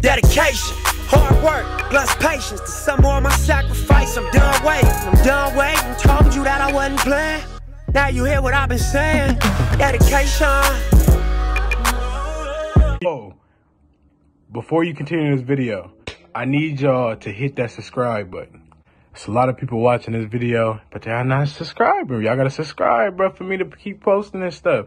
Dedication, hard work, plus patience. To some more of my sacrifice, I'm done waiting. I'm done waiting. Told you that I wasn't playing. Now you hear what I've been saying. Dedication. Oh, before you continue this video, I need y'all to hit that subscribe button. It's a lot of people watching this video, but they're not subscribing. Y'all gotta subscribe, bro, for me to keep posting this stuff.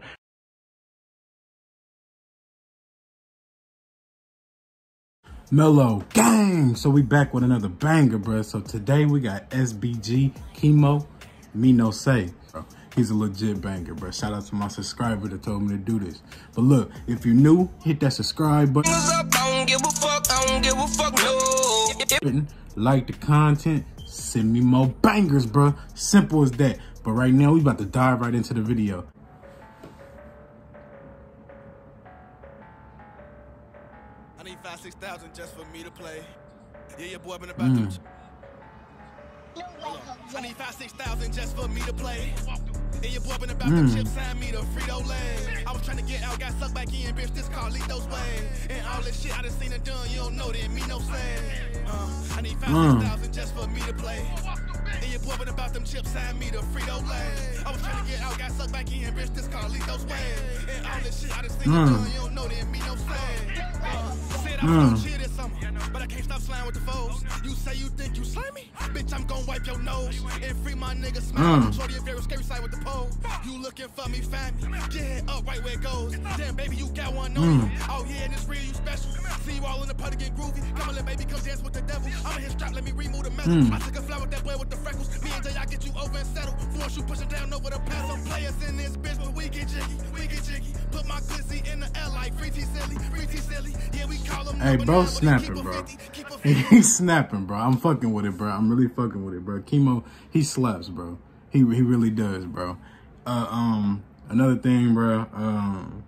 Melo gang. So we back with another banger, bro. So today we got SBG Kemo, Me No Say. Bro. He's a legit banger, bro. Shout out to my subscriber that told me to do this. But look, if you're new, hit that subscribe button. Like the content, send me more bangers, bro. Simple as that. But right now, we about to dive right into the video. I need five, six thousand just for me to play. Yeah, your boy been about mm. to. I need five, six thousand just for me to play. And your boy been about mm. the chips, sign me the Frito Lay. I was trying to get out, got sucked back in, bitch. This car lead those ways. And all this shit I done seen and done, you don't know that me no say. Uh, I need five, mm. six thousand just for me to play. And your boy been about them chips, sign me the Frito Lay. I was trying to get out, got sucked back in, bitch. This car lead those ways. And all this shit I done seen mm. and done, you don't know that me no say. Uh, said I was mm. but I can't stop with the foes. You say you think you? Bitch, I'm gon' wipe your nose and free my nigga smile. Mm. Scary side with the pole. You looking for me, me. Get up right where it goes. Damn, baby, you got one on mm. Oh, yeah, and it's real, you special. See you all in the groovy. Come on, let baby come dance with the devil. I'm let me remove the metal. Mm. I took a fly with that boy with the freckles. Me and Jay, I get you over and settle. Force you pushing down over the pass. Players in this bitch, but we get jiggy. Hey, bro, snapping, bro. He's snapping, bro. I'm fucking with it, bro. I'm really fucking with it, bro. Kemo, he slaps, bro. He he really does, bro. Uh, um, another thing, bro. Um,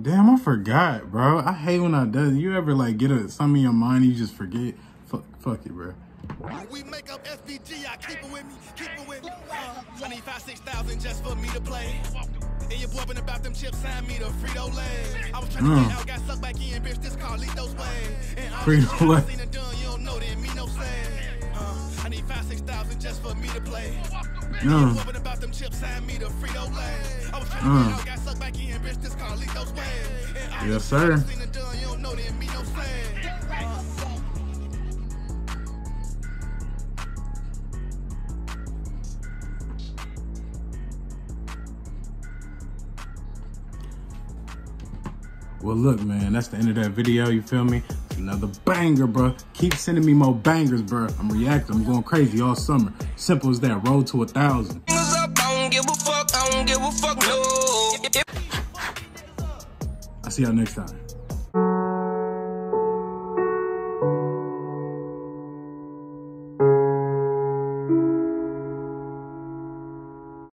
damn, I forgot, bro. I hate when I do. You ever like get a something in your mind you just forget? Fuck, fuck it, bro. We make up SBG, I keep it with me, keep it with me. Uh, I need five, six thousand just for me to play. And boy been about them chips, sign me the Frito Lay. I was trying mm. to get out, got sucked back in, bitch. This car leaked those ways. And Frito Lay. Seen it done, you don't know that me no say. Uh, I need five, six thousand just for me to play. Mm. About them chips, sign me the Frito Lay. I was trying to mm. get out, got sucked back in, bitch. This those ways. Yes, sir. Seen it done, you don't know that me no say. Well, look, man, that's the end of that video. You feel me? Another banger, bro. Keep sending me more bangers, bro. I'm reacting. I'm going crazy all summer. Simple as that. Road to a thousand. I see y'all next time.